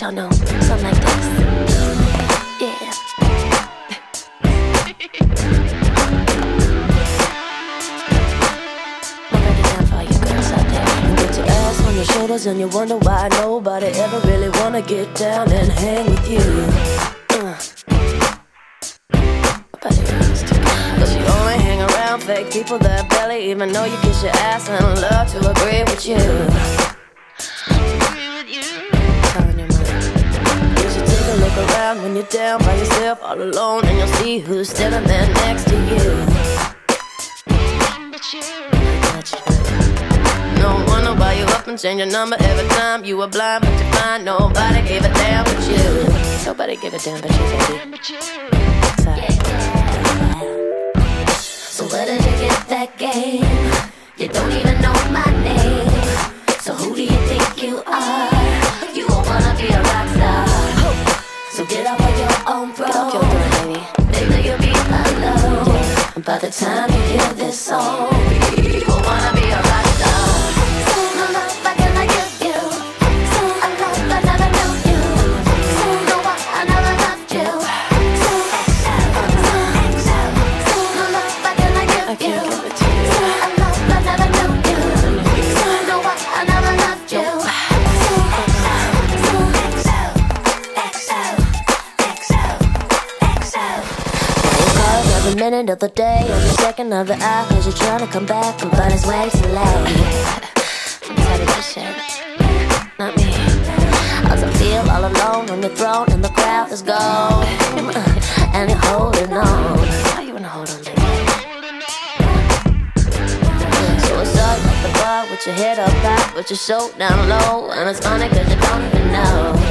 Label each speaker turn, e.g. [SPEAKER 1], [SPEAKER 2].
[SPEAKER 1] let y'all know something like this. Yeah. You. You your shoulders and you wonder why nobody ever really wanna get down and hang with you. Uh. But. Cause you only hang around fake people that barely even know you kiss your ass and love to agree with you. Telling your mind. Around when you're down by yourself, all alone, and you'll see who's standing there next to you. No wonder why you up and change your number every time you were blind, but you find nobody gave a damn but you. Nobody gave a damn but you, baby. So where did you get that game? Get off of your own throne. baby. Baby, you'll be alone. By the time you hear this song, every minute of the day, every second of the hour, cause you're trying to come back, but it's way too late. I'm tired of this shit. Not me. I feel all alone on the throne, and the crowd is gone. And you're holding on. How you wanna hold on, baby? So it's up at the bar with your head up high, with your show down low. And it's funny cause you. Don't even know.